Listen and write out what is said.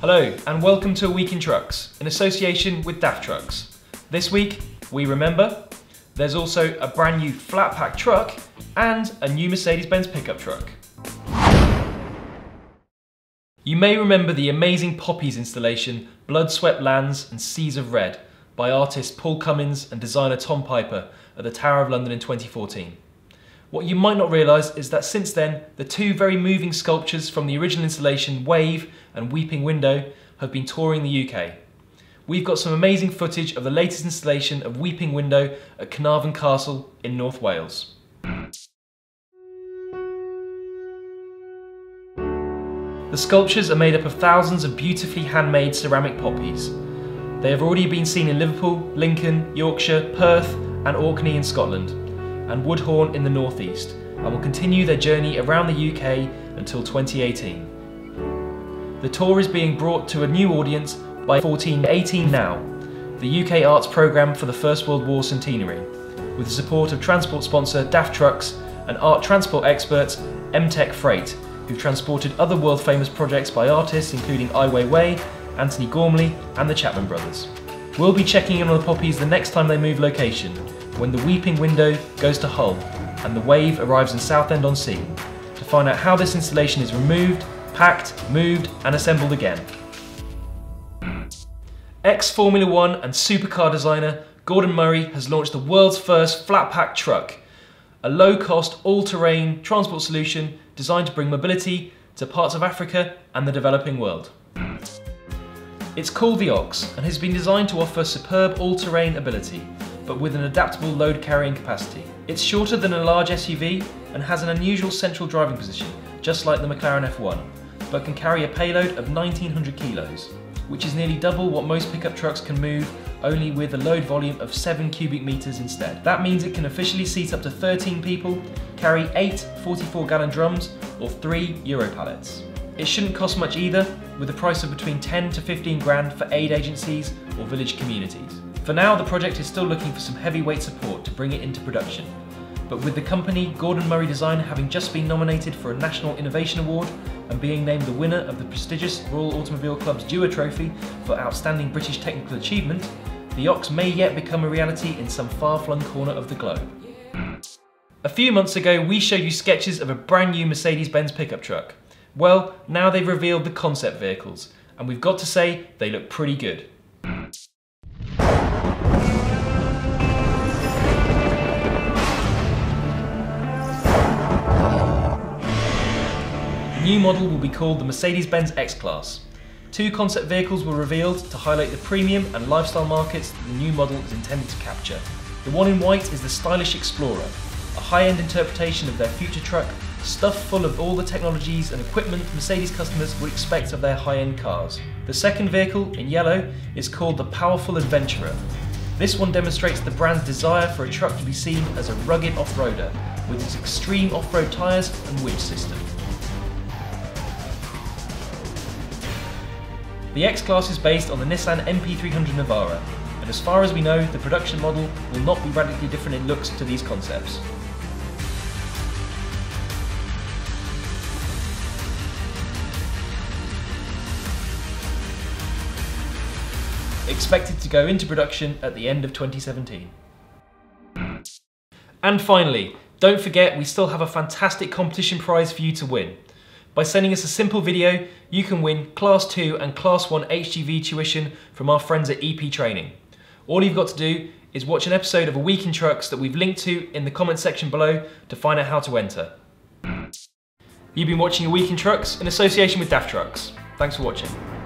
Hello, and welcome to A Week in Trucks, in association with DAF Trucks. This week, we remember there's also a brand new flat pack truck and a new Mercedes Benz pickup truck. You may remember the amazing Poppies installation, Blood Swept Lands and Seas of Red by artist Paul Cummins and designer Tom Piper at the Tower of London in 2014. What you might not realise is that since then, the two very moving sculptures from the original installation, Wave and Weeping Window, have been touring the UK. We've got some amazing footage of the latest installation of Weeping Window at Caernarfon Castle in North Wales. The sculptures are made up of thousands of beautifully handmade ceramic poppies. They have already been seen in Liverpool, Lincoln, Yorkshire, Perth and Orkney in Scotland and Woodhorn in the northeast and will continue their journey around the UK until 2018. The tour is being brought to a new audience by 14-18 Now, the UK arts programme for the First World War centenary, with the support of transport sponsor DAF Trucks and art transport experts MTec Freight, who've transported other world famous projects by artists including Ai Weiwei, Antony Gormley and the Chapman brothers. We'll be checking in on the poppies the next time they move location, when the Weeping Window goes to Hull and the Wave arrives in Southend-on-Sea, to find out how this installation is removed, packed, moved and assembled again. Ex-Formula One and supercar designer Gordon Murray has launched the world's first flat pack truck, a low-cost, all-terrain transport solution designed to bring mobility to parts of Africa and the developing world. It's called the Ox and has been designed to offer superb all-terrain ability but with an adaptable load carrying capacity. It's shorter than a large SUV and has an unusual central driving position, just like the McLaren F1, but can carry a payload of 1900 kilos, which is nearly double what most pickup trucks can move, only with a load volume of 7 cubic meters instead. That means it can officially seat up to 13 people, carry 8 44 gallon drums, or 3 Euro pallets. It shouldn't cost much either, with a price of between 10 to 15 grand for aid agencies or village communities. For now, the project is still looking for some heavyweight support to bring it into production. But with the company Gordon Murray Design having just been nominated for a National Innovation Award and being named the winner of the prestigious Royal Automobile Club's Dewar Trophy for Outstanding British Technical Achievement, the Ox may yet become a reality in some far-flung corner of the globe. A few months ago, we showed you sketches of a brand new Mercedes-Benz pickup truck. Well, now they've revealed the concept vehicles, and we've got to say, they look pretty good. The new model will be called the Mercedes-Benz X-Class. Two concept vehicles were revealed to highlight the premium and lifestyle markets that the new model is intended to capture. The one in white is the stylish Explorer, a high-end interpretation of their future truck, stuffed full of all the technologies and equipment Mercedes customers would expect of their high-end cars. The second vehicle, in yellow, is called the Powerful Adventurer. This one demonstrates the brand's desire for a truck to be seen as a rugged off-roader, with its extreme off-road tyres and winch system. The X-Class is based on the Nissan NP300 Navara, and as far as we know, the production model will not be radically different in looks to these concepts. Expected to go into production at the end of 2017. And finally, don't forget we still have a fantastic competition prize for you to win. By sending us a simple video, you can win Class 2 and Class 1 HGV tuition from our friends at EP Training. All you've got to do is watch an episode of A Week in Trucks that we've linked to in the comment section below to find out how to enter. You've been watching A Week in Trucks in association with DAF Trucks. Thanks for watching.